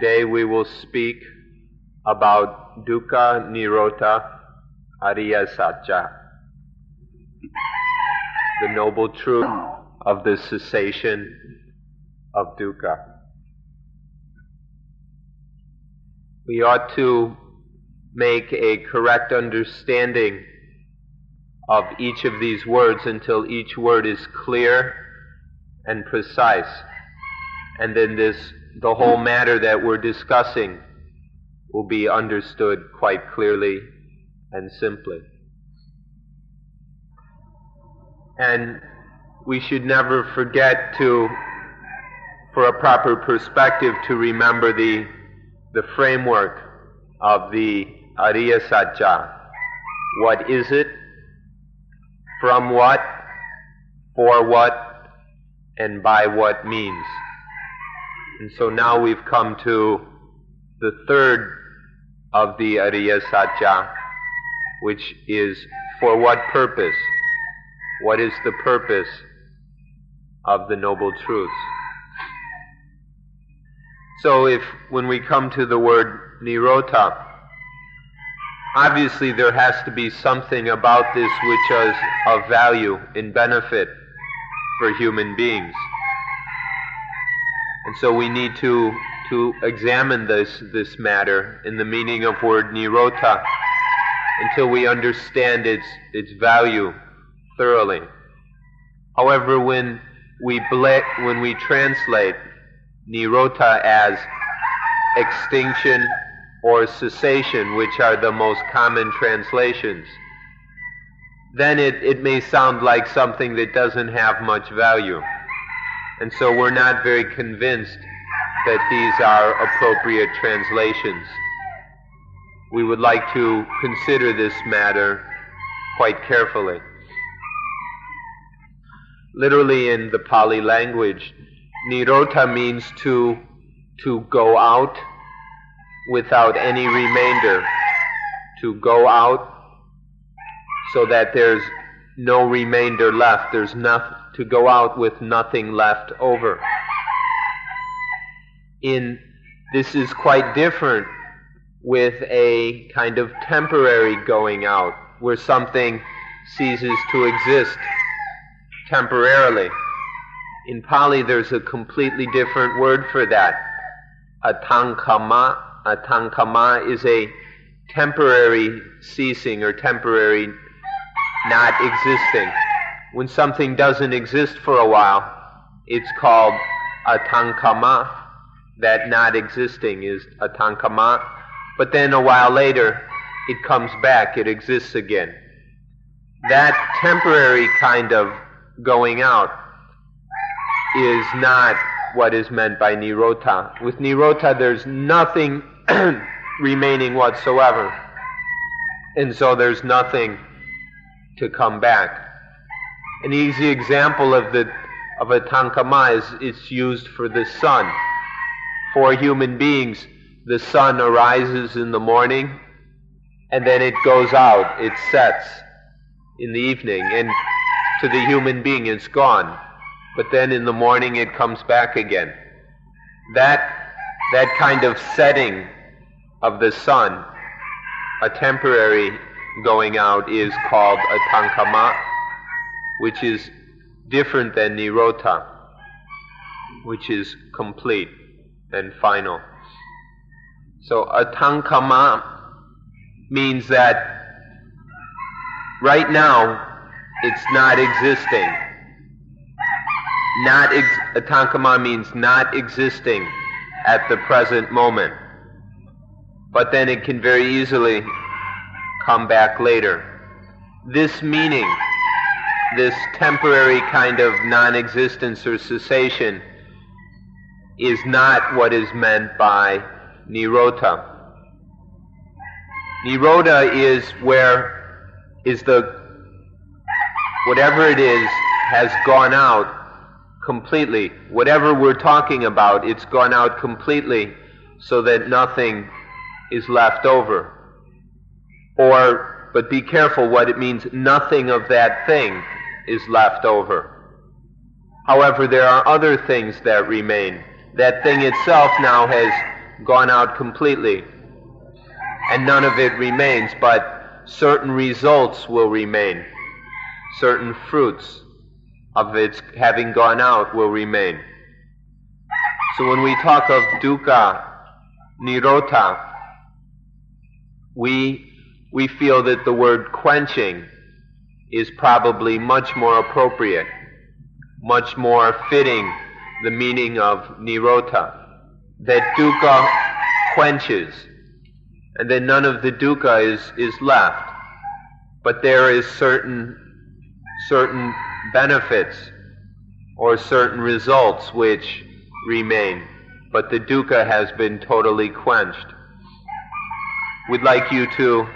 Today we will speak about dukkha nirodha ariya sacca, the noble truth of the cessation of dukkha. We ought to make a correct understanding of each of these words until each word is clear and precise. And then this, the whole matter that we're discussing will be understood quite clearly and simply. And we should never forget to, for a proper perspective, to remember the, the framework of the Ariya Sacca. What is it? From what? For what? And by what means? And so now we've come to the third of the Ariya Sacca, which is for what purpose? What is the purpose of the Noble Truths? So if, when we come to the word Nirodha, obviously there has to be something about this which is of value and benefit for human beings. And so we need to, to examine this, this matter in the meaning of word nirodha until we understand its, its value thoroughly. However, when we, bla- when we translate nirodha as extinction or cessation, which are the most common translations, then it, it may sound like something that doesn't have much value. And so we're not very convinced that these are appropriate translations. We would like to consider this matter quite carefully. Literally in the Pali language, nirodha means to, to go out without any remainder, to go out so that there's no remainder left. There's nothing to go out with nothing left over. In this is quite different with a kind of temporary going out, where something ceases to exist temporarily. In Pali, there's a completely different word for that. Atankama. Atankama is a temporary ceasing or temporary not existing. When something doesn't exist for a while, it's called atankama. That not existing is atankama. But then a while later, it comes back, it exists again. That temporary kind of going out is not what is meant by nirodha. With nirodha, there's nothing remaining whatsoever. And so there's nothing to come back. An easy example of the of a tankama is it's used for the sun. For human beings, the sun arises in the morning and then it goes out, it sets in the evening, and to the human being it's gone. But then in the morning it comes back again. That that kind of setting of the sun, a temporary going out is called a tankama, which is different than nirodha, which is complete and final. So a tankama means that right now it's not existing. Not ex- a tankama means not existing at the present moment. But then it can very easily come back later. This meaning, this temporary kind of non existence or cessation, is not what is meant by nirodha. Nirodha is where is the whatever it is has gone out completely. Whatever we're talking about, it's gone out completely so that nothing is left over. Or, but be careful what it means, nothing of that thing is left over. However, there are other things that remain. That thing itself now has gone out completely, and none of it remains, but certain results will remain, certain fruits of its having gone out will remain. So when we talk of dukkha, nirodha, we, we feel that the word quenching is probably much more appropriate, much more fitting the meaning of nirodha. That dukkha quenches, and then none of the dukkha is, is left. But there is certain, certain benefits or certain results which remain, but the dukkha has been totally quenched. We'd like you to,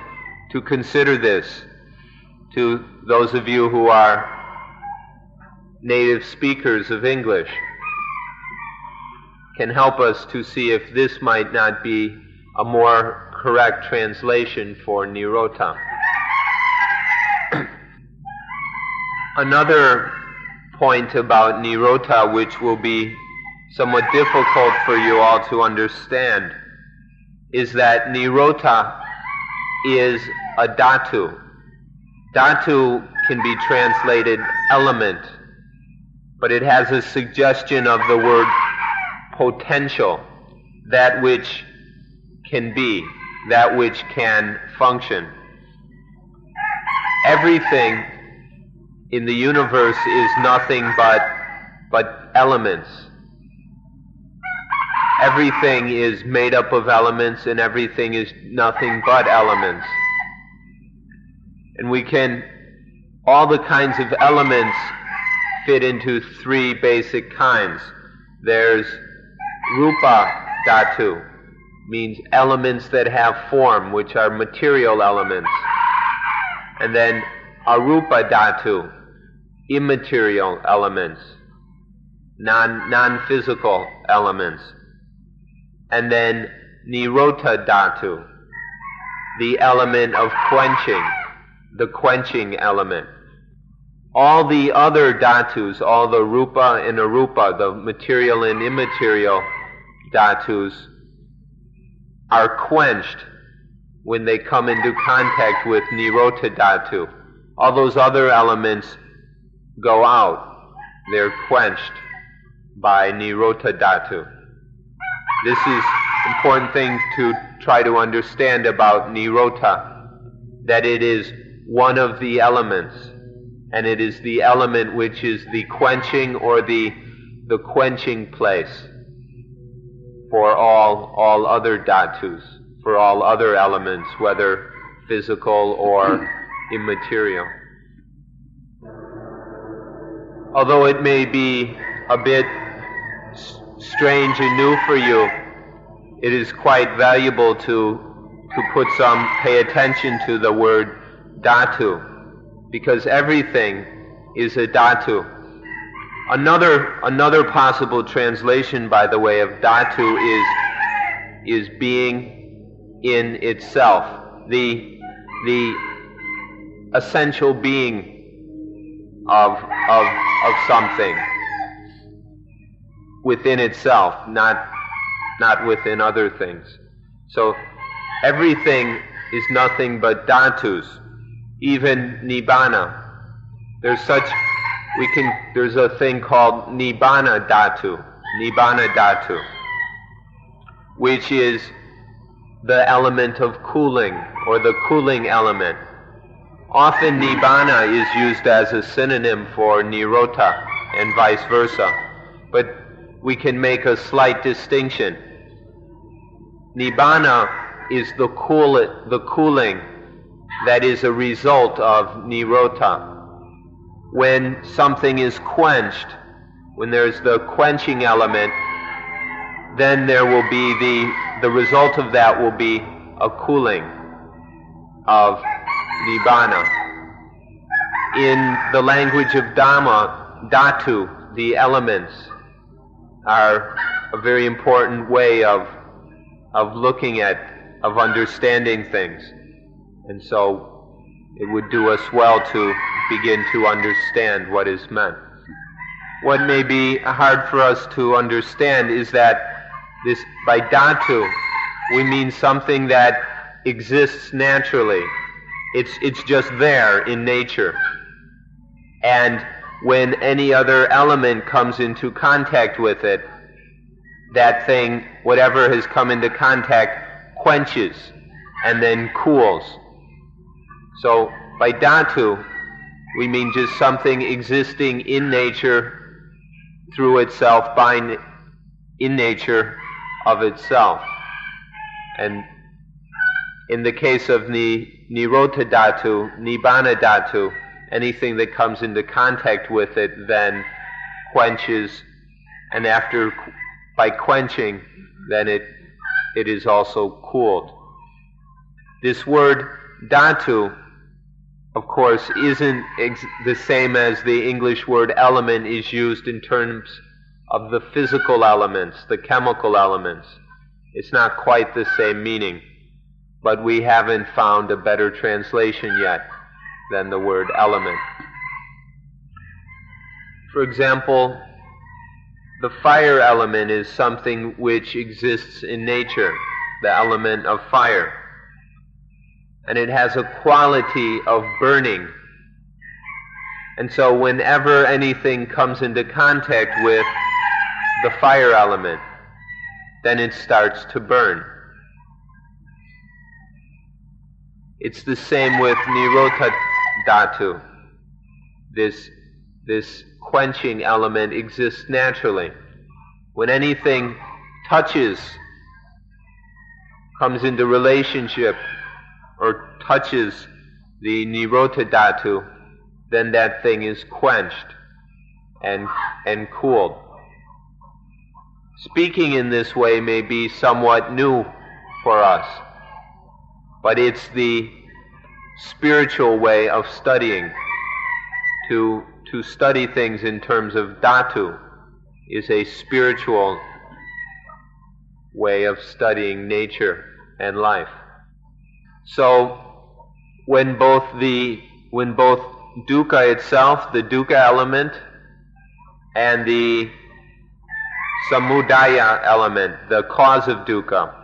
to consider this to those of you who are native speakers of English can help us to see if this might not be a more correct translation for nirodha. Another point about nirodha which will be somewhat difficult for you all to understand is that nirodha is a dhatu. Dhatu can be translated element, but it has a suggestion of the word potential, that which can be, that which can function. Everything in the universe is nothing but, but elements. Everything is made up of elements and everything is nothing but elements. And we can, all the kinds of elements fit into three basic kinds. There's rupa dhatu, means elements that have form, which are material elements. And then arupa dhatu, immaterial elements, non, non-physical elements. And then nirodha dhatu, the element of quenching the quenching element. All the other dhatus, all the rupa and arupa, the material and immaterial dhatus, are quenched when they come into contact with nirodha dhatu. All those other elements go out. They're quenched by nirodha dhatu. This is important thing to try to understand about nirodha, that it is one of the elements, and it is the element which is the quenching or the, the quenching place for all, all other dhatus, for all other elements, whether physical or immaterial. Although it may be a bit strange and new for you, it is quite valuable to, to put some, pay attention to the word dhatu, because everything is a dhatu. Another, another possible translation, by the way, of dhatu is, is being in itself, the, the essential being of, of, of something within itself, not, not within other things. So everything is nothing but dhatus even nibbana. There's such we can there's a thing called nibbana dhatu, nibbana dhatu, which is the element of cooling or the cooling element. Often nibbana is used as a synonym for nirodha and vice versa, but we can make a slight distinction. Nibbana is the cool the cooling that is a result of nirodha. When something is quenched, when there's the quenching element, then there will be the, the result of that will be a cooling of nibbana. In the language of Dhamma, dhatu, the elements, are a very important way of, of looking at, of understanding things. And so it would do us well to begin to understand what is meant. What may be hard for us to understand is that This by dhatu, we mean something that exists naturally. It's it's just there in nature. And when any other element comes into contact with it, that thing, whatever has come into contact, quenches and then cools. So by dhatu, we mean just something existing in nature through itself, by in nature of itself. And in the case of ni, nirodha dhatu, nibbana dhatu, anything that comes into contact with it then quenches, and after, by quenching, then it, it is also cooled. This word dhatu of course, isn't ex- the same as the English word element is used in terms of the physical elements, the chemical elements. It's not quite the same meaning, but we haven't found a better translation yet than the word element. For example, the fire element is something which exists in nature, the element of fire and it has a quality of burning. And so, whenever anything comes into contact with the fire element, then it starts to burn. It's the same with nirodha dhatu. This, this quenching element exists naturally. When anything touches, comes into relationship or touches the nirodha dhatu, then that thing is quenched and, and cooled. Speaking in this way may be somewhat new for us, but it's the spiritual way of studying. To, to study things in terms of dhatu is a spiritual way of studying nature and life. So when both the when both dukkha itself, the dukkha element, and the samudaya element, the cause of dukkha,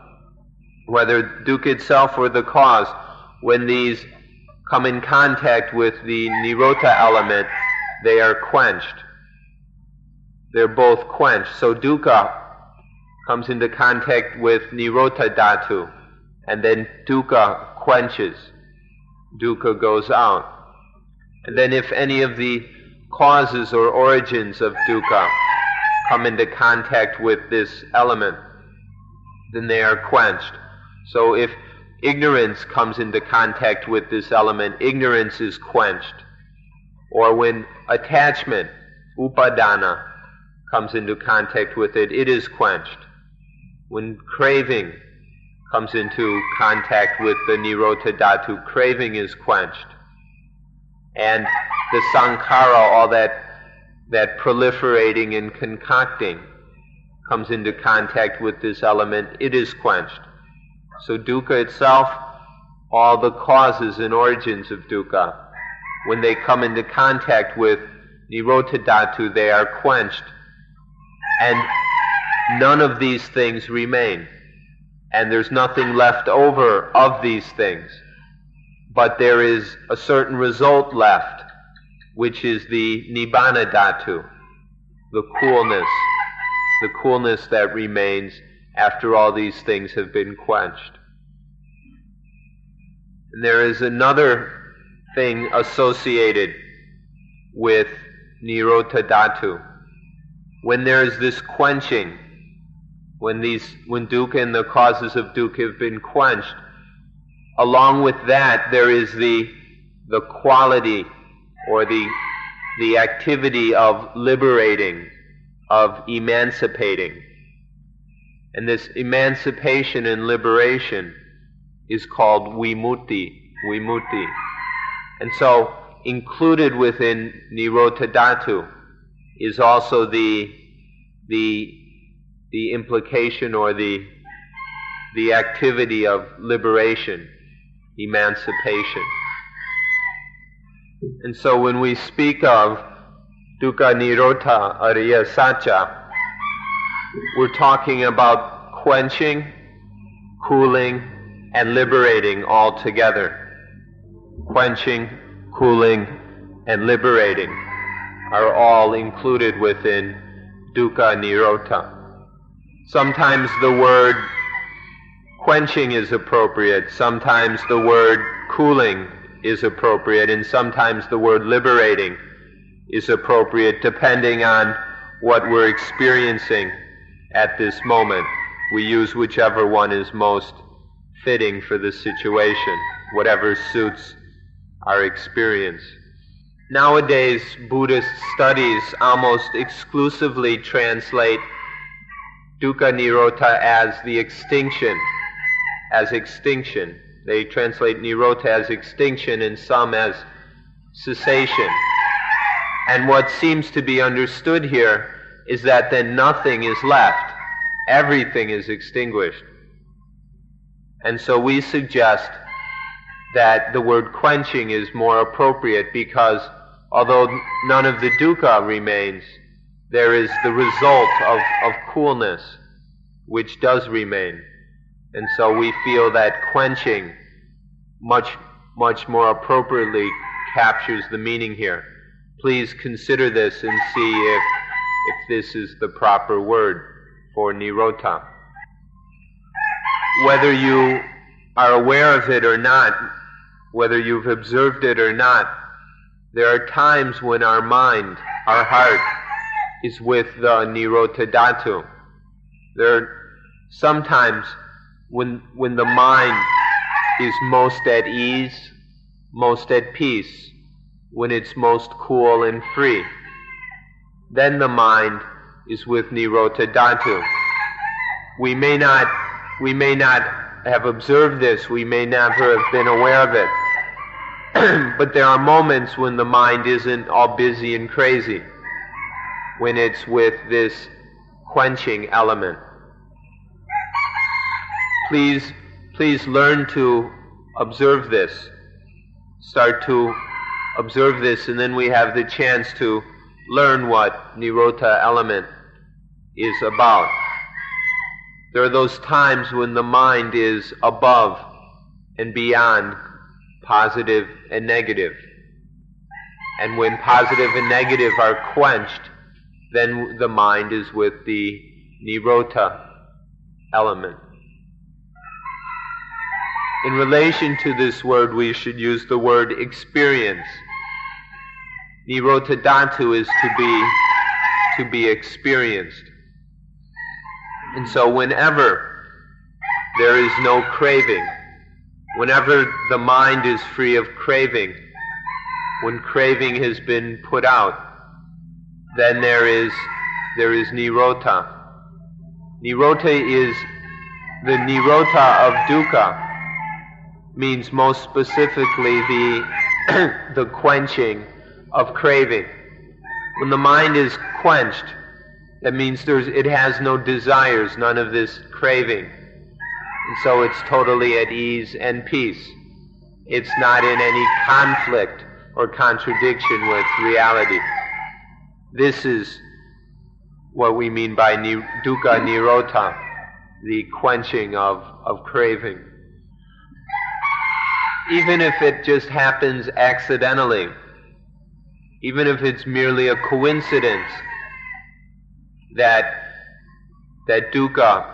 whether dukkha itself or the cause, when these come in contact with the nirodha element, they are quenched. They're both quenched. So dukkha comes into contact with nirodha dhatu, and then dukkha quenches, dukkha goes out. And then if any of the causes or origins of dukkha come into contact with this element, then they are quenched. So if ignorance comes into contact with this element, ignorance is quenched. Or when attachment, upadana, comes into contact with it, it is quenched. When craving comes into contact with the nirodha dhatu, craving is quenched. And the sankhara, all that, that proliferating and concocting, comes into contact with this element, it is quenched. So dukkha itself, all the causes and origins of dukkha, when they come into contact with nirodha dhatu, they are quenched. And none of these things remain and there's nothing left over of these things. But there is a certain result left, which is the nibbana dhatu, the coolness, the coolness that remains after all these things have been quenched. And there is another thing associated with nirodha dhatu. When there is this quenching, when these when dukkha and the causes of dukkha have been quenched. Along with that, there is the the quality or the the activity of liberating, of emancipating. And this emancipation and liberation is called vimutti, vimutti. And so included within nirodha dhatu is also the the the implication or the, the activity of liberation, emancipation. And so when we speak of dukkha nirodha ariya sacca, we're talking about quenching, cooling, and liberating all together. Quenching, cooling, and liberating are all included within dukkha nirodha. Sometimes the word quenching is appropriate, sometimes the word cooling is appropriate, and sometimes the word liberating is appropriate depending on what we're experiencing at this moment. We use whichever one is most fitting for the situation, whatever suits our experience. Nowadays, Buddhist studies almost exclusively translate dukkha nirodha as the extinction, as extinction. They translate nirodha as extinction and some as cessation. And what seems to be understood here is that then nothing is left. Everything is extinguished. And so we suggest that the word quenching is more appropriate because although none of the dukkha remains, there is the result of, of coolness which does remain. And so we feel that quenching much, much more appropriately captures the meaning here. Please consider this and see if, if this is the proper word for nirodha. Whether you are aware of it or not, whether you've observed it or not, there are times when our mind, our heart, is with the nirodha dhatu. There sometimes when, when the mind is most at ease, most at peace, when it's most cool and free. Then the mind is with nirodha dhatu. We may not, we may not have observed this, we may never have been aware of it. but there are moments when the mind isn't all busy and crazy, when it's with this quenching element. Please, please learn to observe this. Start to observe this, and then we have the chance to learn what Nirodha element is about. There are those times when the mind is above and beyond positive and negative. And when positive and negative are quenched, then the mind is with the Nirodha element. In relation to this word, we should use the word experience. Nirodha dhatu is to be to be experienced. And so whenever there is no craving, whenever the mind is free of craving, when craving has been put out, then there is there is nirodha. Nirodha is the nirodha of dukkha means most specifically the the quenching of craving. When the mind is quenched, that means there's, it has no desires, none of this craving. And so it's totally at ease and peace. It's not in any conflict or contradiction with reality. This is what we mean by ni- dukkha nirodha, the quenching of, of craving. Even if it just happens accidentally, even if it's merely a coincidence that that dukkha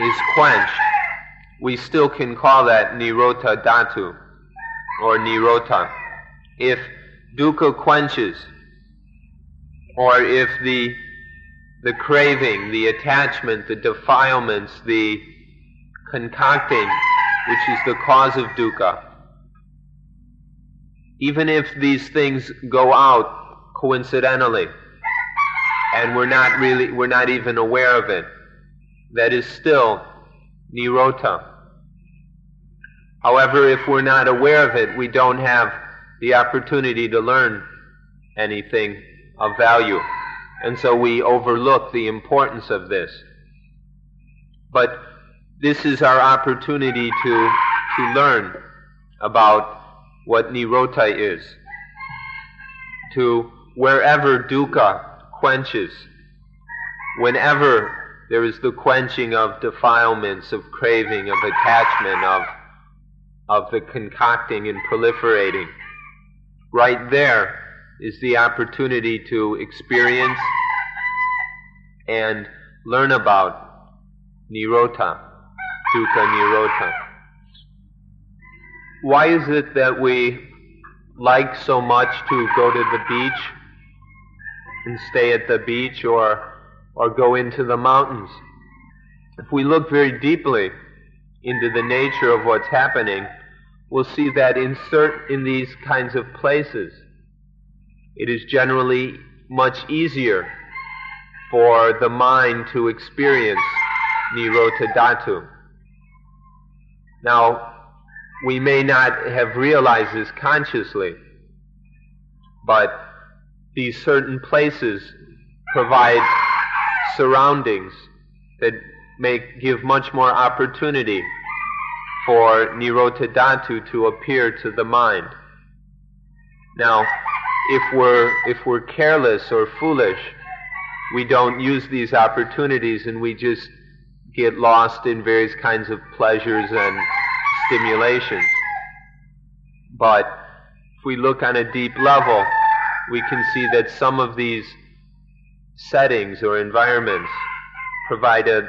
is quenched, we still can call that nirodha dhatu or nirodha. If dukkha quenches, or if the the craving, the attachment, the defilements, the concocting, which is the cause of dukkha, even if these things go out coincidentally and we're not really we're not even aware of it that is still nirodha. However if we're not aware of it we don't have the opportunity to learn anything of value and so we overlook the importance of this but this is our opportunity to to learn about what nirodha is. To wherever dukkha quenches, whenever there is the quenching of defilements, of craving, of attachment, of, of the concocting and proliferating. Right there is the opportunity to experience and learn about Nirodha, Dukkha Nirodha. Why is it that we like so much to go to the beach and stay at the beach or, or go into the mountains? If we look very deeply into the nature of what's happening, we'll see that in, cert- in these kinds of places, it is generally much easier for the mind to experience Nirodha Dhatu. Now, we may not have realized this consciously, but these certain places provide surroundings that make give much more opportunity for Nirodha Dhatu to appear to the mind. Now, if we're if we're careless or foolish, we don't use these opportunities and we just get lost in various kinds of pleasures and stimulations. But if we look on a deep level, we can see that some of these settings or environments provide a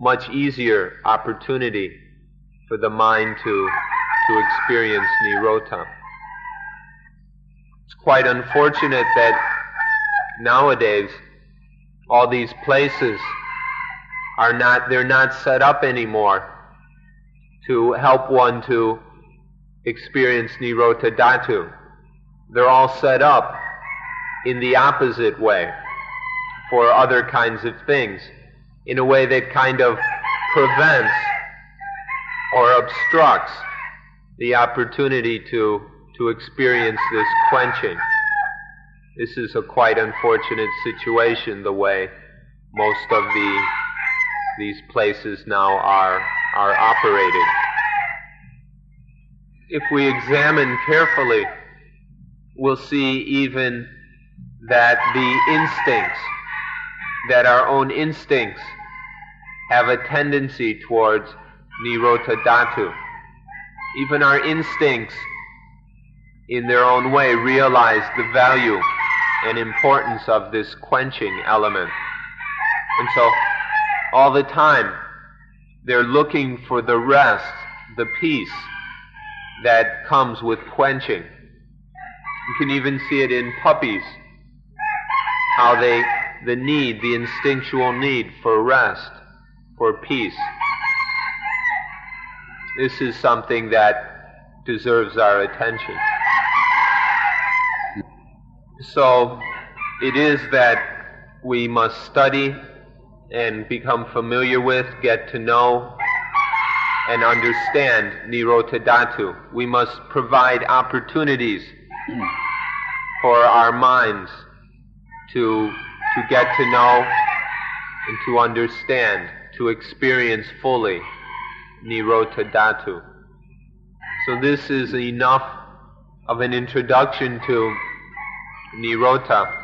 much easier opportunity for the mind to, to experience nirodha. It's quite unfortunate that nowadays all these places are not, they're not set up anymore to help one to experience Nirodha Dhatu. They're all set up in the opposite way for other kinds of things, in a way that kind of prevents or obstructs the opportunity to, to experience this quenching. This is a quite unfortunate situation, the way most of the, these places now are, are operated. If we examine carefully, we'll see even that the instincts, that our own instincts have a tendency towards nirodha dhatu. Even our instincts, in their own way, realize the value and importance of this quenching element. And so, all the time, they're looking for the rest, the peace that comes with quenching. You can even see it in puppies, how they, the need, the instinctual need for rest, for peace. This is something that deserves our attention. So it is that we must study and become familiar with, get to know, and understand Nirodha Dhatu. We must provide opportunities for our minds to, to get to know and to understand, to experience fully Nirodha Dhatu. So this is enough of an introduction to Nirodha.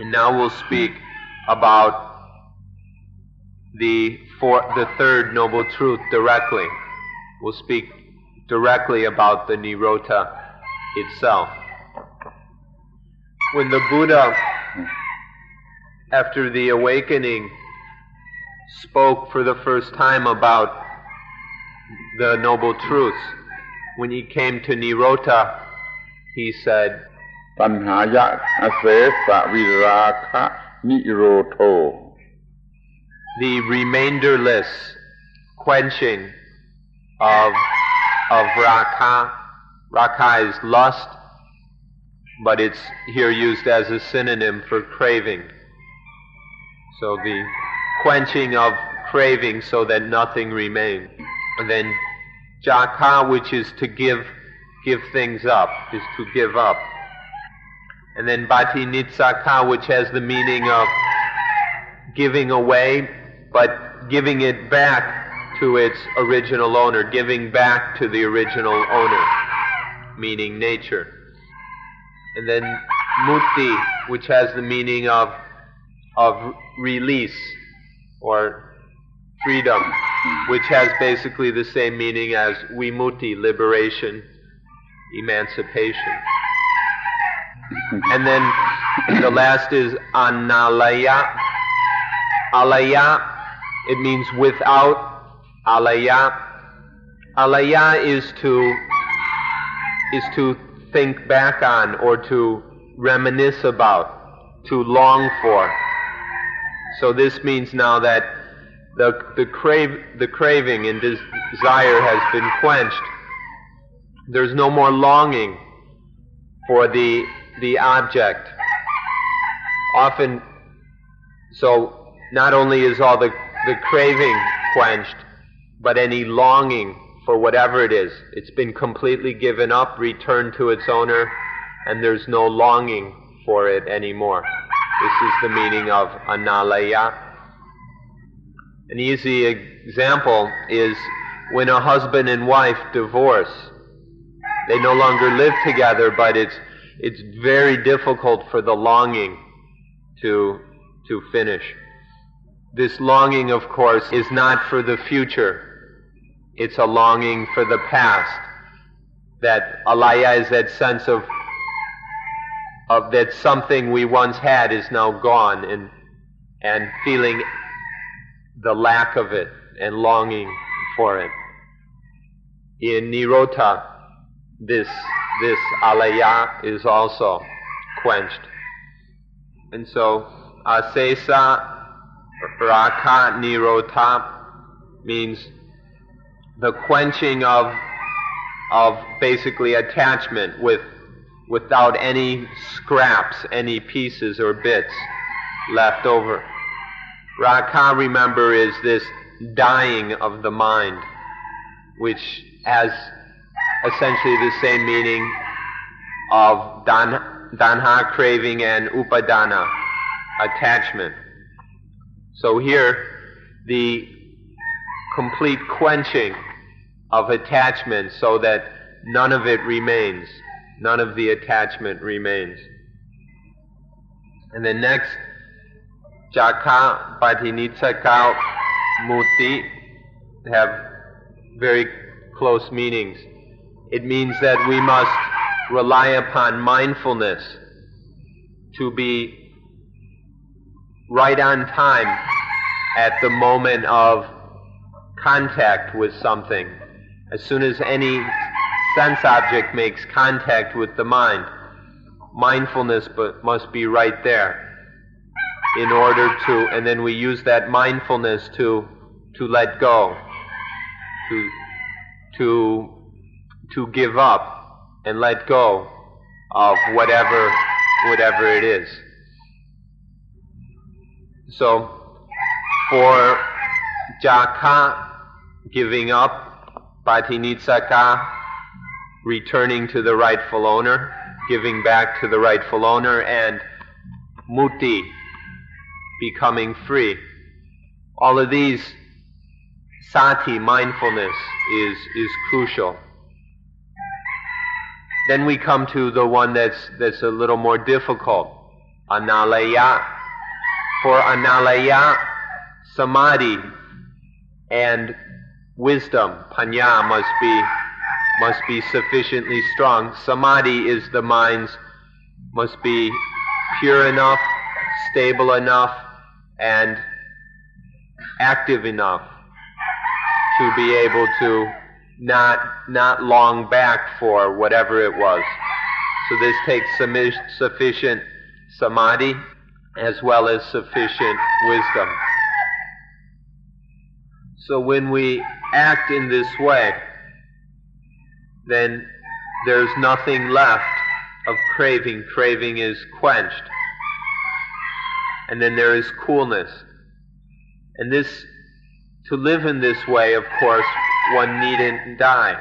And now we'll speak about the, for, the third noble truth directly. We'll speak directly about the Nirodha itself. When the Buddha, after the awakening, spoke for the first time about the noble truths, when he came to Nirodha, he said, the remainderless quenching of of raga. Raga is lust but it's here used as a synonym for craving. So the quenching of craving so that nothing remains. And then jaka which is to give give things up is to give up. And then bati nitsaka, which has the meaning of giving away, but giving it back to its original owner, giving back to the original owner, meaning nature. And then mukti, which has the meaning of, of release or freedom, which has basically the same meaning as vimutti, liberation, emancipation. And then the last is analaya. Alaya, it means without. Alaya. Alaya is to is to think back on or to reminisce about, to long for. So this means now that the, the, crave, the craving and desire has been quenched. There's no more longing for the, the object. Often, so not only is all the, the craving quenched, but any longing for whatever it is. It's been completely given up, returned to its owner, and there's no longing for it anymore. This is the meaning of analaya. An easy example is when a husband and wife divorce. They no longer live together, but it's, it's very difficult for the longing to, to finish. This longing, of course, is not for the future. It's a longing for the past. That alaya is that sense of, of that something we once had is now gone and, and feeling the lack of it and longing for it. In Nirodha, this, this alaya is also quenched. And so, asesa raga nirodha means the quenching of of basically attachment with without any scraps, any pieces or bits left over. Raga, remember, is this dying of the mind, which has essentially the same meaning of dan, tanha, craving, and upadana, attachment. So here, the complete quenching of attachment so that none of it remains. None of the attachment remains. And then next, Jaka, Patinissagga, Muti have very close meanings. It means that we must rely upon mindfulness to be right on time at the moment of contact with something, as soon as any sense object makes contact with the mind, mindfulness must be right there in order to, and then we use that mindfulness to, to let go, to, to, to give up and let go of whatever, whatever it is. So, for Jaka, giving up, Patinissagga, returning to the rightful owner, giving back to the rightful owner, and Muti, becoming free. All of these, sati, mindfulness, is, is crucial. Then we come to the one that's, that's a little more difficult, analaya. For analaya, samadhi and wisdom, panya, must be, must be sufficiently strong. Samadhi is the mind's, must be pure enough, stable enough, and active enough to be able to not, not long back for whatever it was. So this takes sufficient samadhi as well as sufficient wisdom. So when we act in this way, then there's nothing left of craving. Craving is quenched. And then there is coolness. And this, to live in this way, of course, one needn't die.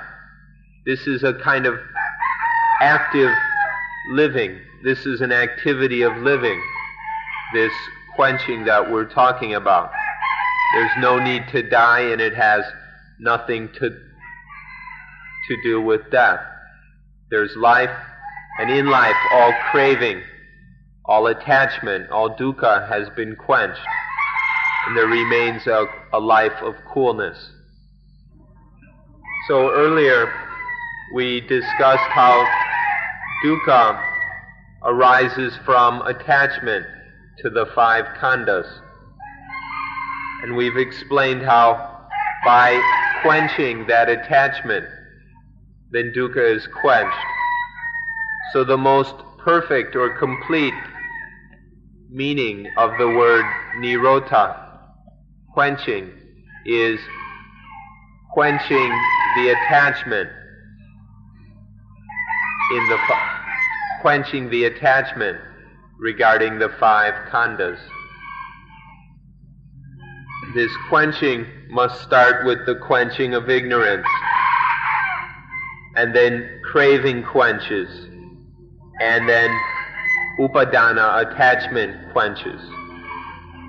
This is a kind of active living. This is an activity of living. This quenching that we're talking about. There's no need to die, and it has nothing to, to do with death. There's life, and in life, all craving, all attachment, all dukkha has been quenched. and there remains a, a life of coolness. So earlier we discussed how dukkha arises from attachment to the five khandhas. And we've explained how by quenching that attachment, then dukkha is quenched. So the most perfect or complete meaning of the word nirodha, quenching, is quenching the attachment in the quenching the attachment regarding the five khandhas. This quenching must start with the quenching of ignorance, and then craving quenches, and then upadana attachment quenches.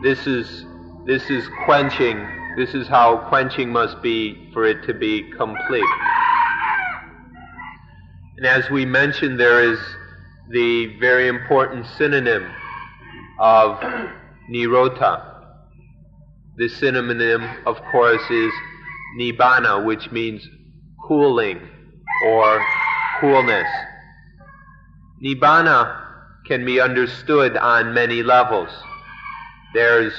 This is this is quenching. This is how quenching must be for it to be complete. And as we mentioned, there is the very important synonym of nirodha. The synonym, of course, is nibbana, which means cooling or coolness. Nibbana can be understood on many levels. There's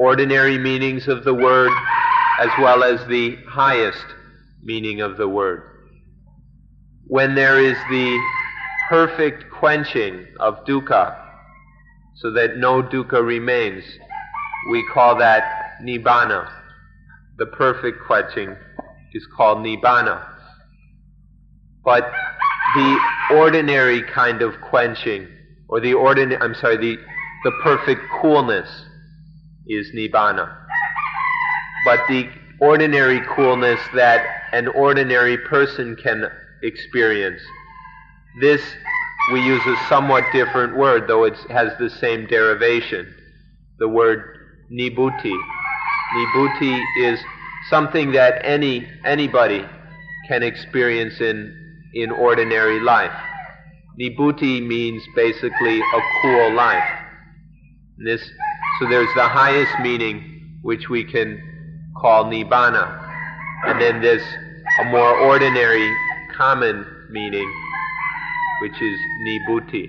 ordinary meanings of the word as well as the highest meaning of the word. When there is the perfect quenching of dukkha, so that no dukkha remains. We call that nibbana. The perfect quenching is called nibbana. But the ordinary kind of quenching, or the ordinary, I'm sorry, the, the perfect coolness is nibbana. But the ordinary coolness that an ordinary person can experience this, we use a somewhat different word, though it has the same derivation. The word nibbuti. Nibbuti is something that any, anybody can experience in, in ordinary life. Nibbute means basically a cool life. This, so there's the highest meaning, which we can call nibbana. And then there's a more ordinary, common meaning, which is Nibbuti.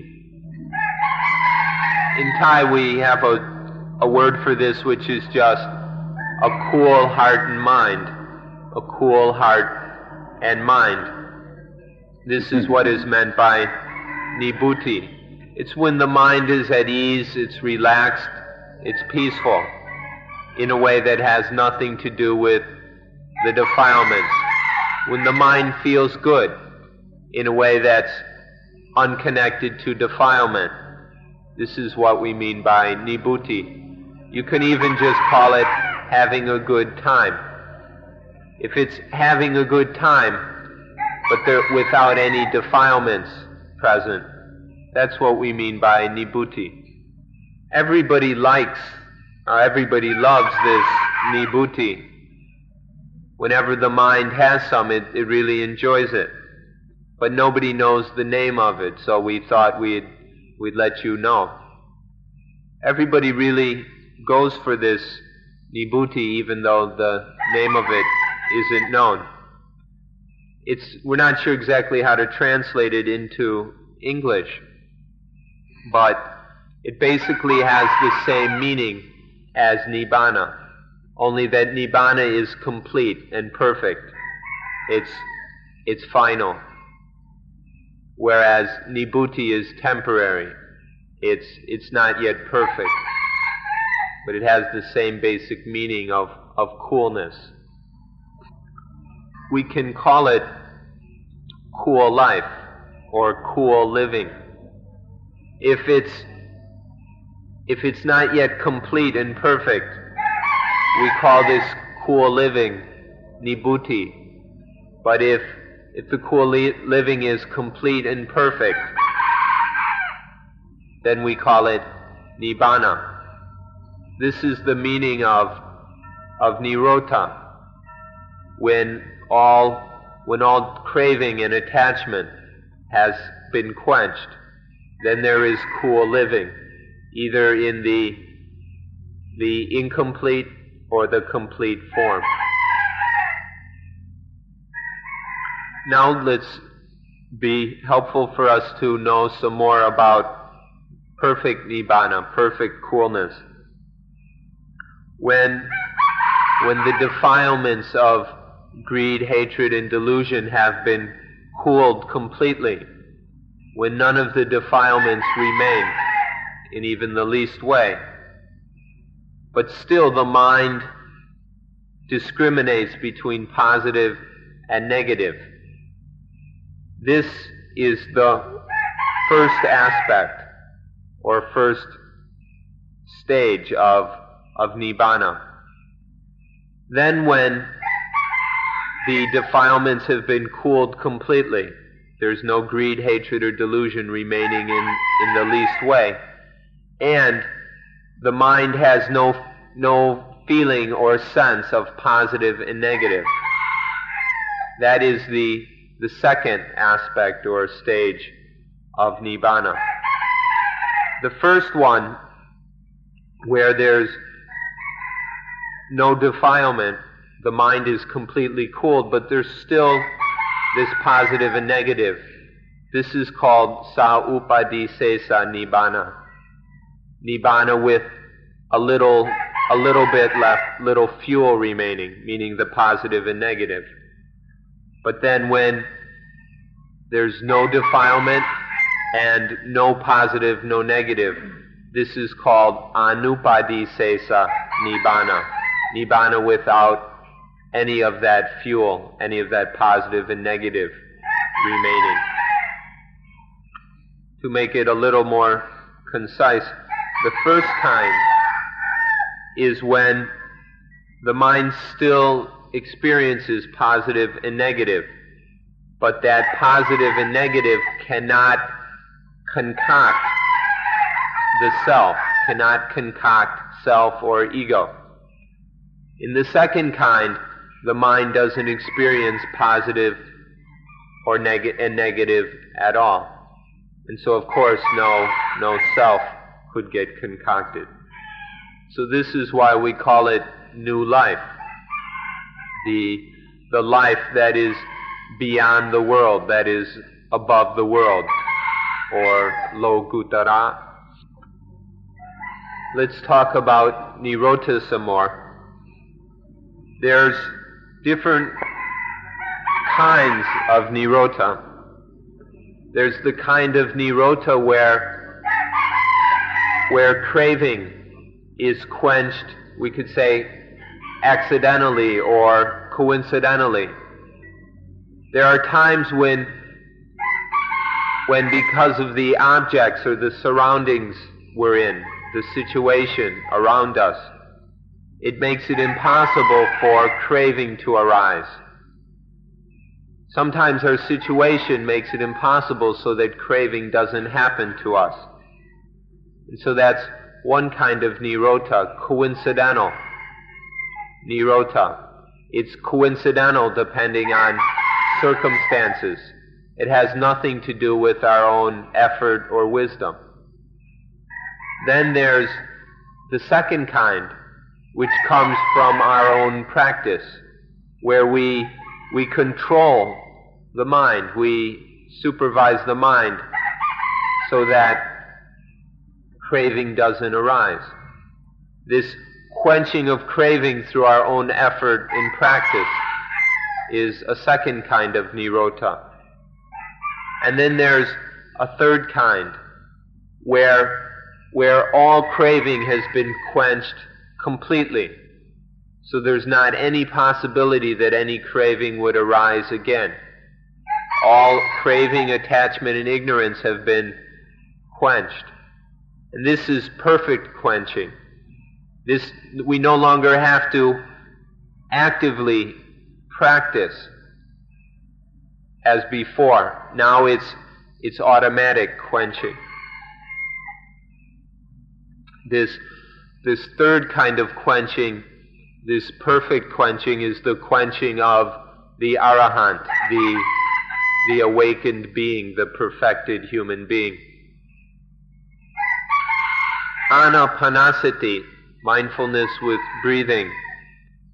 In Thai, we have a, a word for this which is just a cool heart and mind. A cool heart and mind. This is what is meant by Nibbuti. It's when the mind is at ease, it's relaxed, it's peaceful, in a way that has nothing to do with the defilements. When the mind feels good, in a way that's unconnected to defilement. This is what we mean by nibbuti. You can even just call it having a good time. If it's having a good time, but without any defilements present, that's what we mean by nibbuti. Everybody likes, or everybody loves this nibbuti. Whenever the mind has some, it, it really enjoys it but nobody knows the name of it, so we thought we'd, we'd let you know. Everybody really goes for this Nibbuti, even though the name of it isn't known. It's, we're not sure exactly how to translate it into English, but it basically has the same meaning as Nibbana, only that Nibbana is complete and perfect. It's, it's final whereas Nibbuti is temporary. It's, it's not yet perfect, but it has the same basic meaning of, of coolness. We can call it cool life or cool living. If it's, if it's not yet complete and perfect, we call this cool living Nibbuti. But if if the cool living is complete and perfect, then we call it nibbana. This is the meaning of, of nirodha. When all, when all craving and attachment has been quenched, then there is cool living, either in the the incomplete or the complete form. Now let's be helpful for us to know some more about perfect nibbana, perfect coolness. When, when the defilements of greed, hatred, and delusion have been cooled completely, when none of the defilements remain in even the least way, but still the mind discriminates between positive and negative. This is the first aspect or first stage of, of Nibbana. Then, when the defilements have been cooled completely, there's no greed, hatred, or delusion remaining in, in the least way, and the mind has no, no feeling or sense of positive and negative. That is the the second aspect or stage of Nibbana. The first one, where there's no defilement, the mind is completely cooled, but there's still this positive and negative. This is called sa upadisesa nibbana. Nibbana with a little, a little bit left, little fuel remaining, meaning the positive and negative. But then when there's no defilement and no positive, no negative, this is called anupadisesa nibbana. Nibbana without any of that fuel, any of that positive and negative remaining. To make it a little more concise, the first kind is when the mind still experiences positive and negative, but that positive and negative cannot concoct the self, cannot concoct self or ego. In the second kind, the mind doesn't experience positive or neg- and negative at all. And so, of course, no, no self could get concocted. So, this is why we call it new life the, the life that is beyond the world, that is above the world, or Lokuttara. Let's talk about Nirodha some more. There's different kinds of Nirodha. There's the kind of Nirodha where, where craving is quenched, we could say accidentally or coincidentally. There are times when, when because of the objects or the surroundings we're in, the situation around us, it makes it impossible for craving to arise. Sometimes our situation makes it impossible so that craving doesn't happen to us. So that's one kind of nirodha, coincidental nirodha. It's coincidental depending on circumstances. It has nothing to do with our own effort or wisdom. Then there's the second kind, which comes from our own practice, where we, we control the mind, we supervise the mind so that craving doesn't arise. This quenching of craving through our own effort in practice is a second kind of nirodha. And then there's a third kind where, where all craving has been quenched completely. So there's not any possibility that any craving would arise again. All craving, attachment, and ignorance have been quenched. And this is perfect quenching. This, we no longer have to actively practice as before. Now it's, it's automatic quenching. This, this third kind of quenching, this perfect quenching, is the quenching of the arahant, the, the awakened being, the perfected human being. Anapanasati mindfulness with breathing,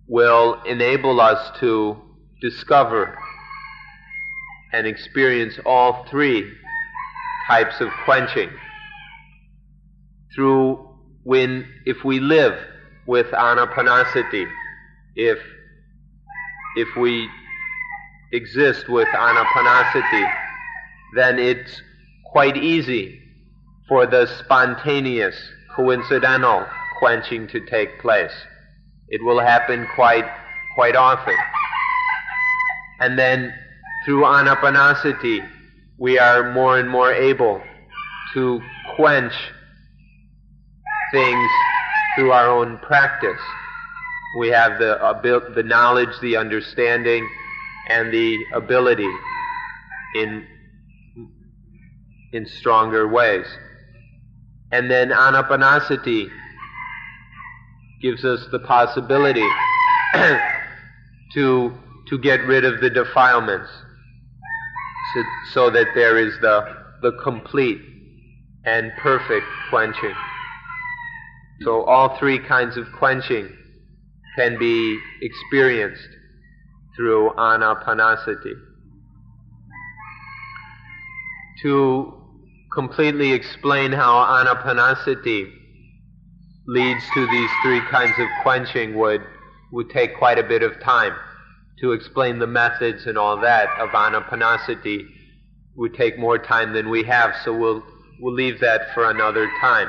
will enable us to discover and experience all three types of quenching. Through when, if we live with anapanasati, if, if we exist with anapanasati, then it's quite easy for the spontaneous, coincidental quenching to take place. It will happen quite, quite often. And then through anapanasati, we are more and more able to quench things through our own practice. We have the, the knowledge, the understanding, and the ability in, in stronger ways. And then anapanasati gives us the possibility to, to get rid of the defilements so, so that there is the, the complete and perfect quenching. So all three kinds of quenching can be experienced through anapanasati. To completely explain how anapanasati leads to these three kinds of quenching would, would take quite a bit of time. To explain the methods and all that of anapanasati would take more time than we have, so we'll, we'll leave that for another time.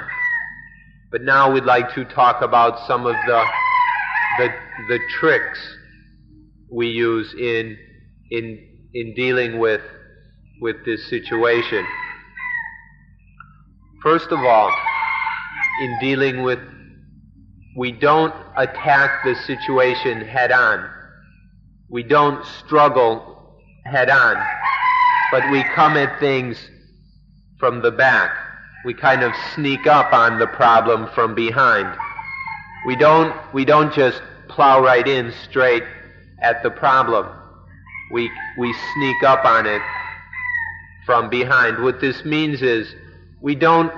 But now we'd like to talk about some of the, the, the tricks we use in, in, in dealing with, with this situation. First of all, in dealing with, we don't attack the situation head on. We don't struggle head on, but we come at things from the back we kind of sneak up on the problem from behind. We don't, we don't just plow right in straight at the problem. We, we sneak up on it from behind. What this means is we don't,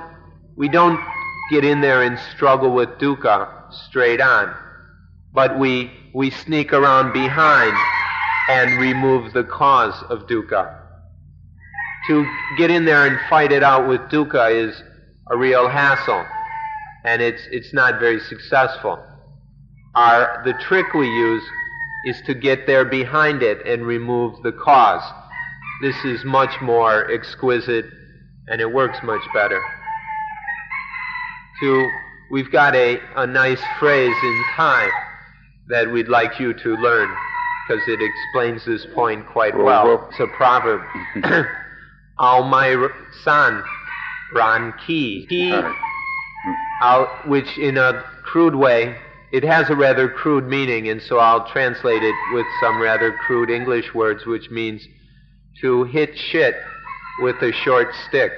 we don't get in there and struggle with dukkha straight on, but we, we sneak around behind and remove the cause of dukkha to get in there and fight it out with dukkha is a real hassle, and it's, it's not very successful. Our, the trick we use is to get there behind it and remove the cause. This is much more exquisite and it works much better. Two, we've got a, a nice phrase in Thai that we'd like you to learn because it explains this point quite well. It's a proverb. Ao my san ran ki. ki which in a crude way, it has a rather crude meaning, and so I'll translate it with some rather crude English words, which means to hit shit with a short stick.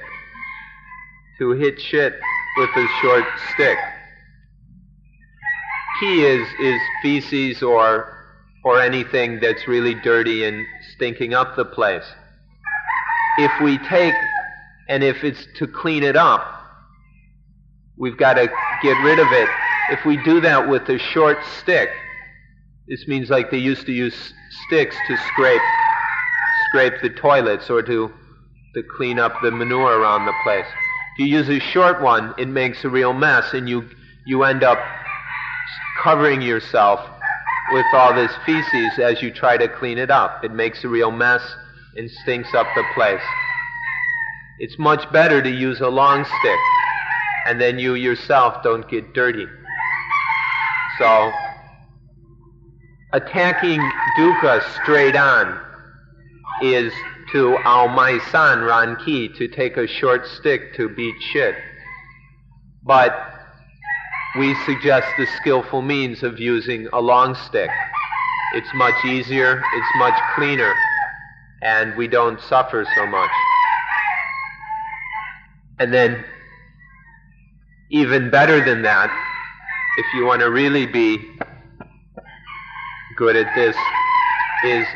To hit shit with a short stick. Key is, is feces or, or anything that's really dirty and stinking up the place if we take, and if it's to clean it up, we've got to get rid of it. If we do that with a short stick, this means like they used to use sticks to scrape scrape the toilets or to to clean up the manure around the place. If you use a short one, it makes a real mess, and you you end up covering yourself with all this feces as you try to clean it up. It makes a real mess and stinks up the place. It's much better to use a long stick, and then you yourself don't get dirty. So, attacking dukkha straight on is to ao mai san ran ki, to take a short stick to beat shit. But we suggest the skillful means of using a long stick. It's much easier, it's much cleaner, and we don't suffer so much. And then, even better than that, if you want to really be good at this, is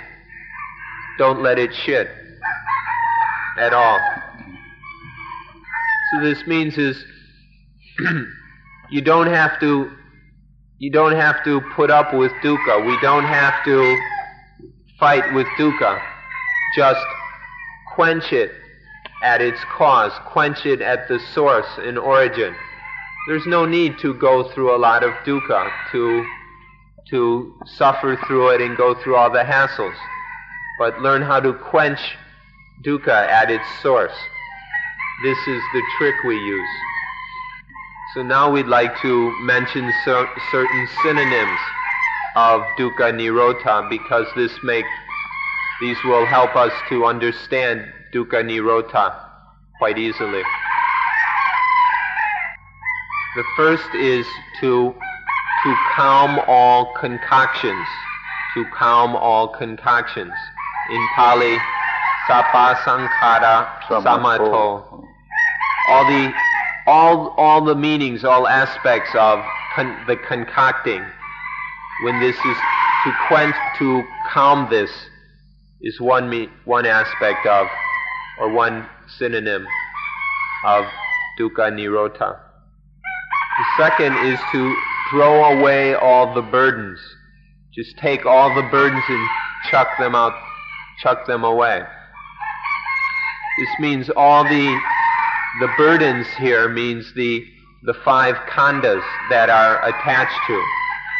don't let it shit at all. So this means is you don't have to You don't have to put up with dukkha. We don't have to fight with dukkha. Just quench it at its cause, quench it at the source and origin. There's no need to go through a lot of dukkha, to, to suffer through it and go through all the hassles. But learn how to quench dukkha at its source. This is the trick we use. So now we'd like to mention cer- certain synonyms of dukkha nirodha because this make these will help us to understand dukkha nirodha quite easily. The first is to to calm all concoctions, to calm all concoctions. In Pali, sapa sankhara samato. All the all all the meanings, all aspects of con- the concocting. When this is to quench, to calm this, is one me- one aspect of, or one synonym of dukkha nirodha. The second is to throw away all the burdens. Just take all the burdens and chuck them out, chuck them away. This means all the the burdens here means the the five khandhas that are attached to.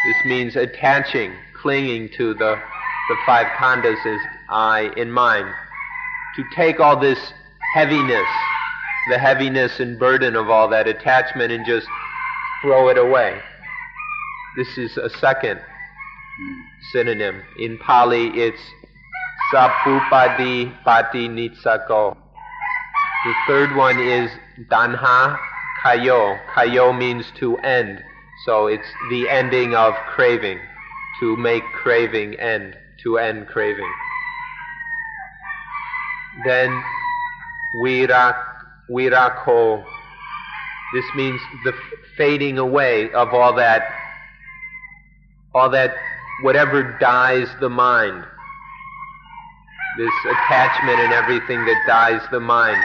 This means attaching, clinging to the the five khandhas as I in mind. To take all this heaviness, the heaviness and burden of all that attachment and just throw it away. This is a second synonym. In Pali, it's sapupadi pati nitsako. The third one is tanha kayo. Kayo means to end. So it's the ending of craving. To make craving end. To end craving. Then virak, virago. This means the fading away of all that, all that, whatever dyes the mind. This attachment and everything that dyes the mind.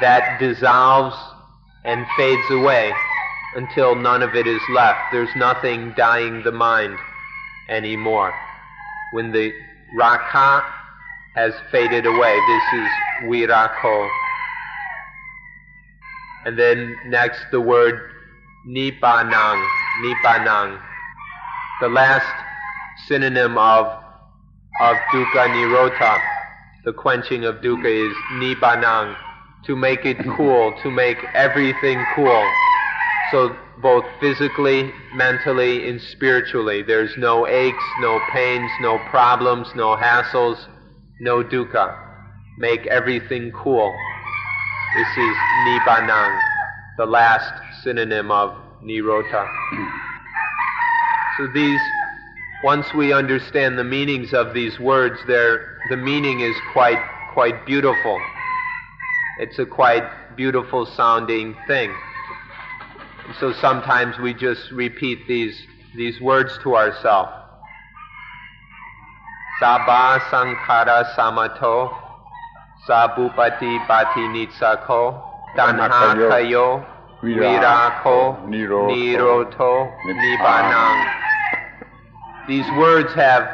That dissolves and fades away until none of it is left. There's nothing dyeing the mind anymore. When the raga has faded away, this is virago. And then next the word nibbānang, nibbānang. The last synonym of, of dukkha nirodha, the quenching of dukkha is nibbānang, to make it cool, to make everything cool. So both physically, mentally, and spiritually, there's no aches, no pains, no problems, no hassles, no dukkha. Make everything cool. This is Nibbānang, the last synonym of Nirodha. So these, once we understand the meanings of these words, the meaning is quite, quite beautiful. It's a quite beautiful sounding thing. So sometimes we just repeat these, these words to ourselves. Sabba Sankhara Samato Sabupati Pati Nitsako Danhakayo Virako Niroto Nibbānang. These words have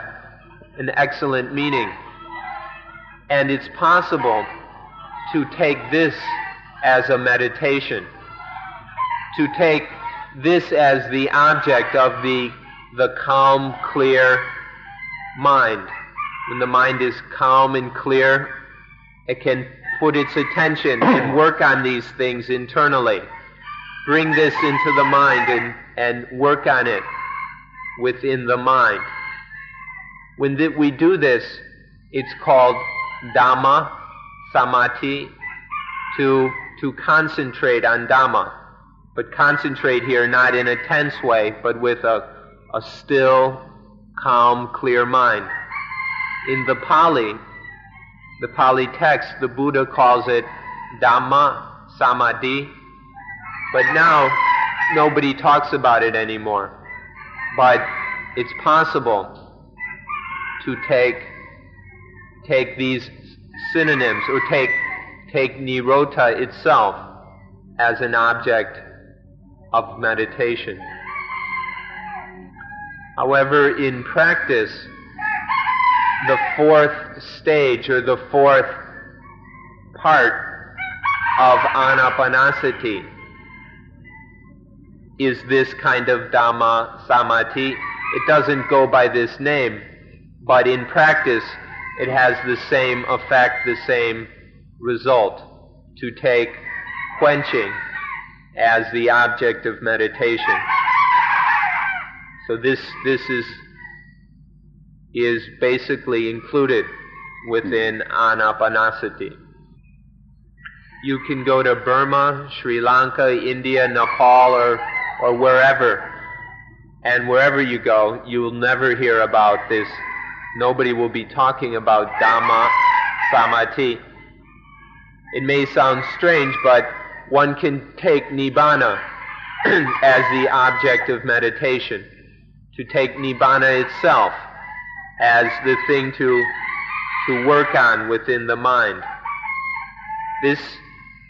an excellent meaning. And it's possible to take this as a meditation, to take this as the object of the, the calm, clear mind. When the mind is calm and clear, it can put its attention and work on these things internally. Bring this into the mind and, and work on it within the mind. When th- we do this, it's called Dhamma Samadhi, to, to concentrate on Dhamma. But concentrate here not in a tense way, but with a, a still, calm, clear mind. In the Pali, the Pali text, the Buddha calls it Dhamma Samadhi, but now nobody talks about it anymore. But it's possible to take take these synonyms or take take nirodha itself as an object of meditation. However, in practice, the fourth stage or the fourth part of anapanasati is this kind of Dhamma Samadhi. It doesn't go by this name, but in practice it has the same effect, the same result to take quenching as the object of meditation. So this this is is basically included within anapanasati. You can go to Burma, Sri Lanka, India, Nepal, or, or wherever, and wherever you go, you will never hear about this. Nobody will be talking about Dhamma Samadhi. It may sound strange, but one can take Nibbana as the object of meditation, to take Nibbana itself as the thing to, to work on within the mind. This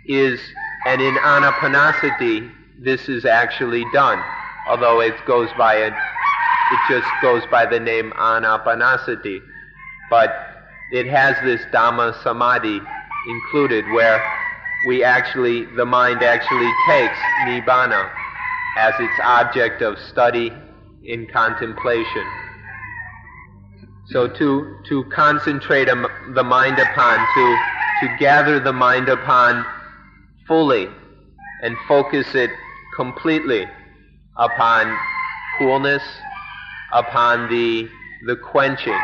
is, and in anapanasati, this is actually done, although it goes by a, it just goes by the name anapanasati, but it has this dhamma samadhi included where we actually, the mind actually takes nibbana as its object of study in contemplation. So to, to concentrate the mind upon, to, to gather the mind upon fully and focus it completely upon coolness, upon the, the quenching.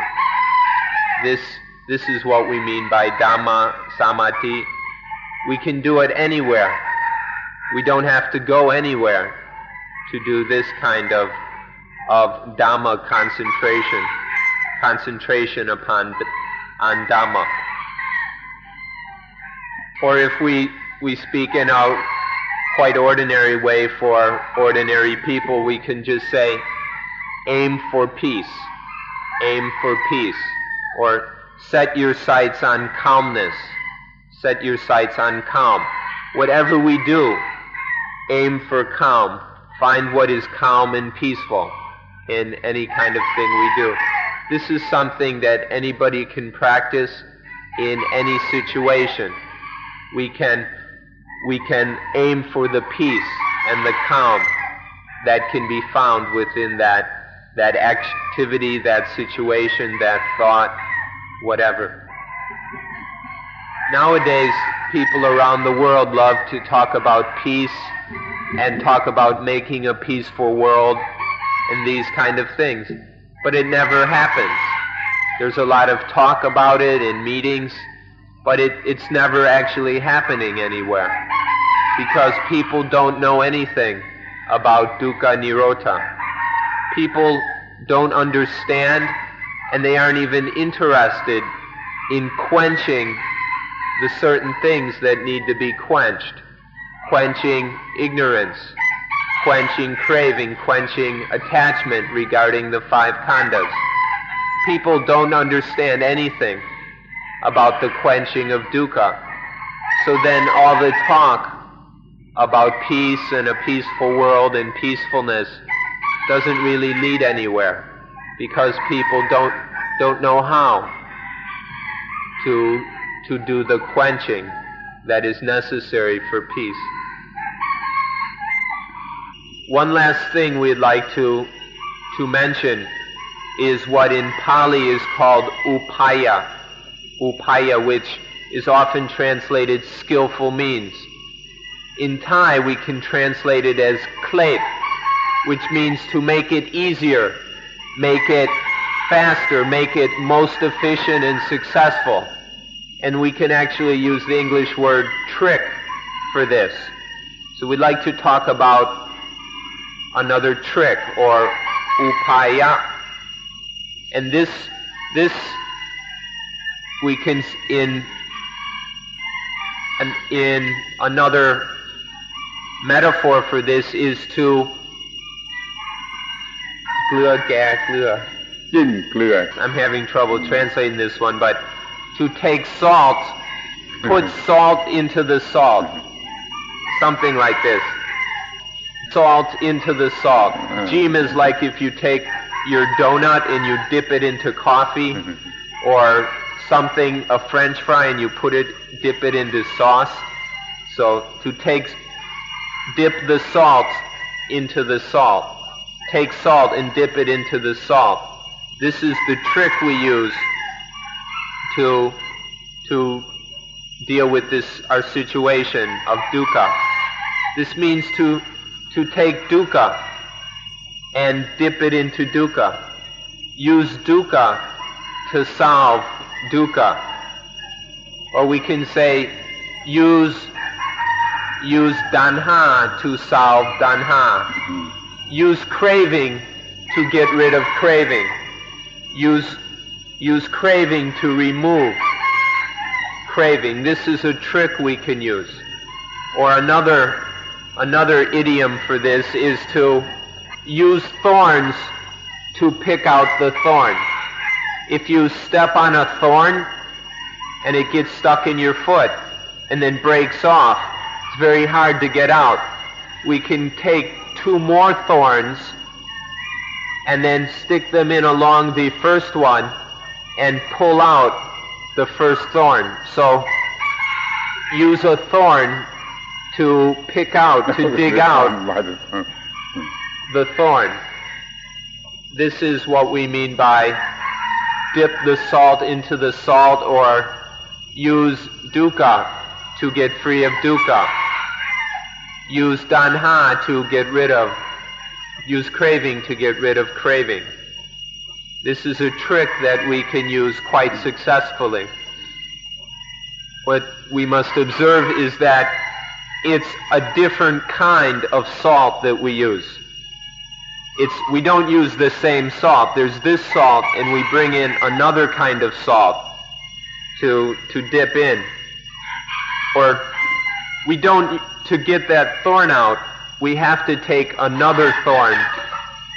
This, this is what we mean by Dhamma Samadhi. We can do it anywhere. We don't have to go anywhere to do this kind of, of Dhamma concentration concentration upon on Dhamma. Or if we, we speak in a quite ordinary way for ordinary people, we can just say, aim for peace, aim for peace, or set your sights on calmness, set your sights on calm. Whatever we do, aim for calm. Find what is calm and peaceful in any kind of thing we do. This is something that anybody can practice in any situation. We can, we can aim for the peace and the calm that can be found within that, that activity, that situation, that thought, whatever. Nowadays, people around the world love to talk about peace and talk about making a peaceful world and these kind of things but it never happens. There's a lot of talk about it in meetings, but it, it's never actually happening anywhere because people don't know anything about dukkha nirodha. People don't understand and they aren't even interested in quenching the certain things that need to be quenched. Quenching ignorance, quenching craving, quenching attachment regarding the five khandhas. People don't understand anything about the quenching of dukkha. So then all the talk about peace and a peaceful world and peacefulness doesn't really lead anywhere because people don't don't know how to to do the quenching that is necessary for peace. One last thing we'd like to, to mention is what in Pali is called upaya. Upaya, which is often translated skillful means. In Thai, we can translate it as klep, which means to make it easier, make it faster, make it most efficient and successful. And we can actually use the English word trick for this. So we'd like to talk about another trick or upaya. And this, this we can in in another metaphor for this is to I'm having trouble translating this one, but to take salt, put mm-hmm. salt into the salt. Something like this salt into the salt. Jim is like if you take your donut and you dip it into coffee, or something, a French fry, and you put it, dip it into sauce. So to take, dip the salt into the salt. Take salt and dip it into the salt. This is the trick we use to to deal with this our situation of dukkha. This means to to take dukkha and dip it into dukkha. Use dukkha to solve dukkha. Or we can say use use tanha to solve tanha. Mm-hmm. Use craving to get rid of craving. Use use craving to remove craving. This is a trick we can use. Or another another idiom for this is to use thorns to pick out the thorn. If you step on a thorn and it gets stuck in your foot and then breaks off, it's very hard to get out. We can take two more thorns and then stick them in along the first one and pull out the first thorn. So use a thorn to pick out, to dig out the thorn. This is what we mean by dip the salt into the salt or use dukkha to get free of dukkha. Use tanha to get rid of, use craving to get rid of craving. This is a trick that we can use quite successfully. What we must observe is that it's a different kind of salt that we use. It's, we don't use the same salt. There's this salt, and we bring in another kind of salt to, to dip in. Or we don't, to get that thorn out, we have to take another thorn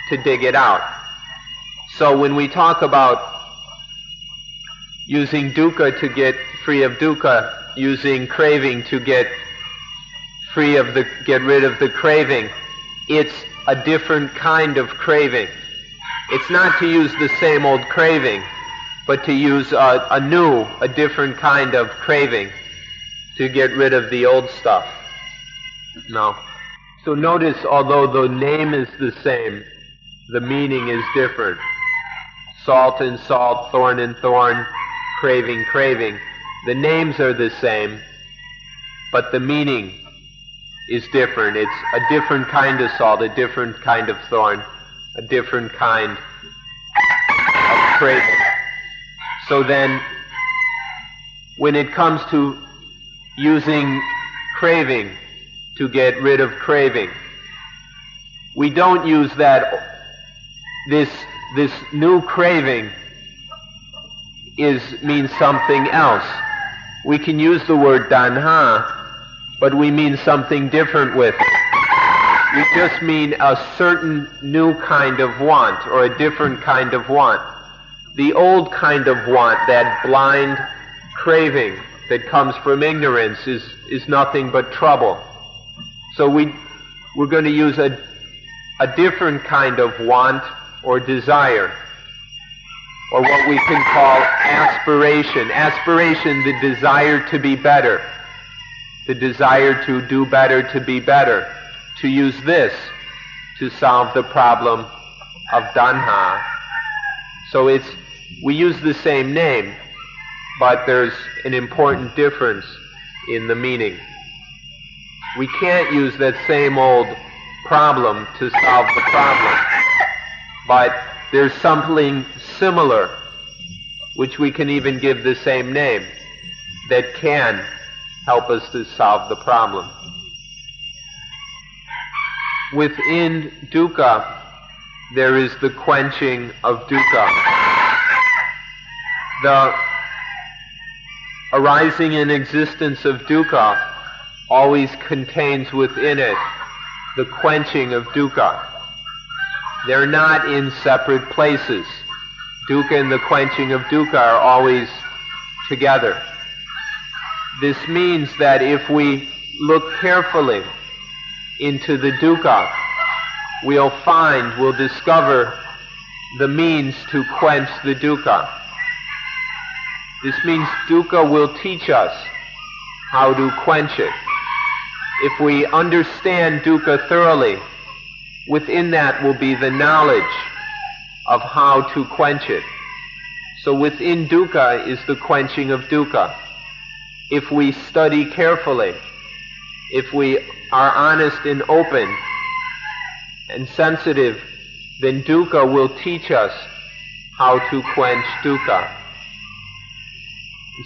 to dig it out. So when we talk about using dukkha to get free of dukkha, using craving to get free of the, get rid of the craving, it's a different kind of craving. It's not to use the same old craving, but to use a, a new, a different kind of craving to get rid of the old stuff. No. So notice, although the name is the same, the meaning is different salt and salt, thorn and thorn, craving, craving. The names are the same, but the meaning is different. It's a different kind of salt, a different kind of thorn, a different kind of craving. So then, when it comes to using craving to get rid of craving, we don't use that this this new craving is means something else. We can use the word tanha, but we mean something different with it. We just mean a certain new kind of want or a different kind of want. The old kind of want, that blind craving that comes from ignorance is, is nothing but trouble. So we, we're going to use a, a different kind of want or desire, or what we can call aspiration. Aspiration, the desire to be better, the desire to do better, to be better, to use this to solve the problem of tanha. So it's, we use the same name, but there's an important difference in the meaning. We can't use that same old problem to solve the problem but there's something similar, which we can even give the same name, that can help us to solve the problem. Within dukkha, there is the quenching of dukkha. The arising in existence of dukkha always contains within it the quenching of dukkha. They're not in separate places. Dukkha and the quenching of dukkha are always together. This means that if we look carefully into the dukkha, we'll find, we'll discover the means to quench the dukkha. This means dukkha will teach us how to quench it. If we understand dukkha thoroughly, within that will be the knowledge of how to quench it. So within dukkha is the quenching of dukkha. If we study carefully, if we are honest and open and sensitive, then dukkha will teach us how to quench dukkha.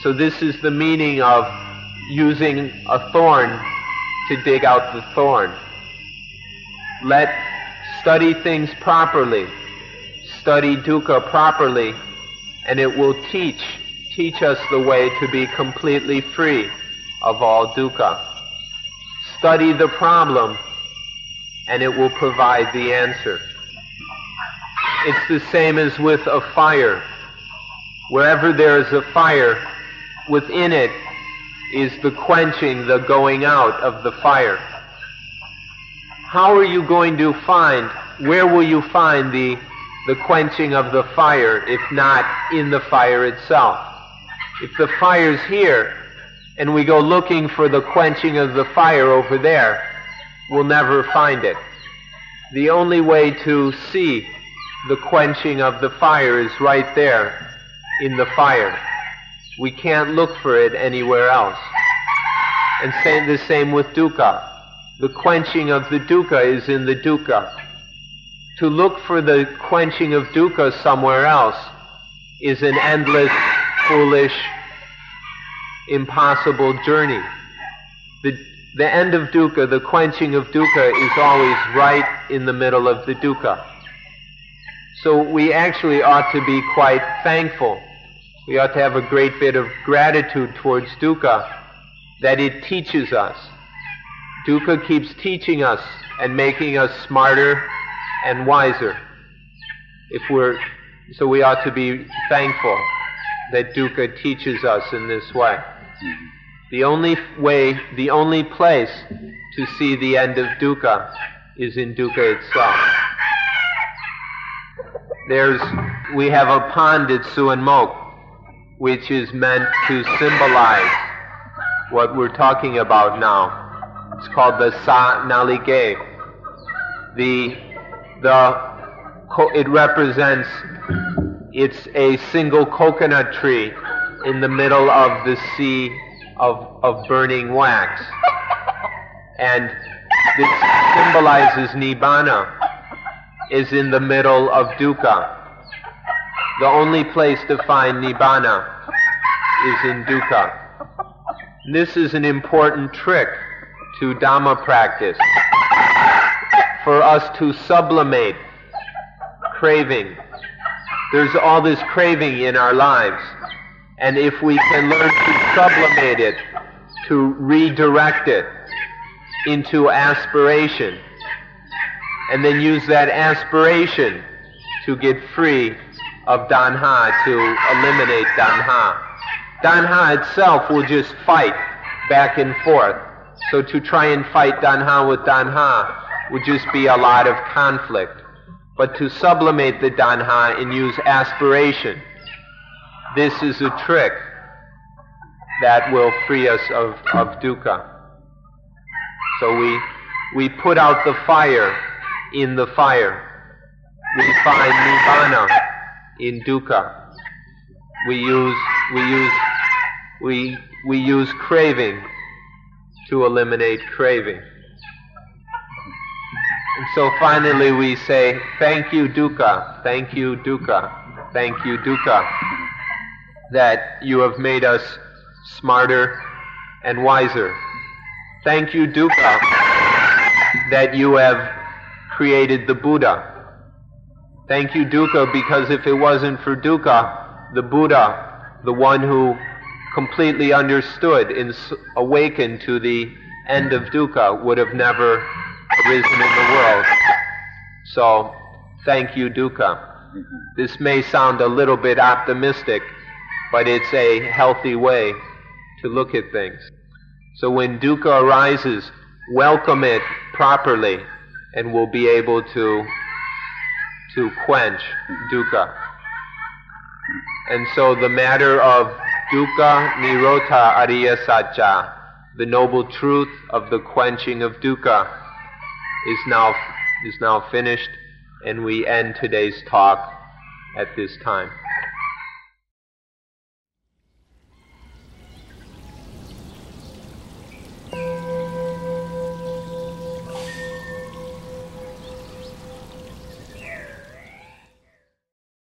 So this is the meaning of using a thorn to dig out the thorn. Let study things properly, study dukkha properly, and it will teach teach us the way to be completely free of all dukkha. Study the problem, and it will provide the answer. It's the same as with a fire. Wherever there is a fire, within it is the quenching, the going out of the fire. How are you going to find, where will you find the, the quenching of the fire if not in the fire itself? If the fire's here and we go looking for the quenching of the fire over there, we'll never find it. The only way to see the quenching of the fire is right there in the fire. We can't look for it anywhere else. And same, the same with dukkha. The quenching of the dukkha is in the dukkha. To look for the quenching of dukkha somewhere else is an endless, foolish, impossible journey. The, the end of dukkha, the quenching of dukkha, is always right in the middle of the dukkha. So we actually ought to be quite thankful we ought to have a great bit of gratitude towards dukkha that it teaches us. Dukkha keeps teaching us and making us smarter and wiser. If we're, so we ought to be thankful that dukkha teaches us in this way. The only way, the only place to see the end of dukkha is in dukkha itself. There's, we have a pond at Suan Mokkh which is meant to symbolize what we're talking about now. It's called the Sa Nalige. The, the, it represents, it's a single coconut tree in the middle of the sea of, of burning wax. And this symbolizes Nibbana, is in the middle of dukkha. The only place to find Nibbana is in dukkha. This is an important trick to Dhamma practice. For us to sublimate craving. There's all this craving in our lives. And if we can learn to sublimate it, to redirect it into aspiration, and then use that aspiration to get free of Tanha to eliminate Tanha. Tanha itself will just fight back and forth. So to try and fight Tanha with Tanha would just be a lot of conflict. But to sublimate the Tanha and use aspiration, this is a trick that will free us of, of dukkha. So we, we put out the fire in the fire. We find nibbana in dukkha. We use, we use, we, we use craving to eliminate craving. And so finally we say, thank you dukkha, thank you dukkha, thank you dukkha, that you have made us smarter and wiser. Thank you dukkha, that you have created the Buddha Thank you, dukkha, because if it wasn't for dukkha, the Buddha, the one who completely understood and awakened to the end of dukkha, would have never arisen in the world. So, thank you, dukkha. This may sound a little bit optimistic, but it's a healthy way to look at things. So when dukkha arises, welcome it properly, and we'll be able to to quench dukkha. And so the matter of dukkha nirodha ariya sacca, the noble truth of the quenching of dukkha, is now is now finished, and we end today's talk at this time.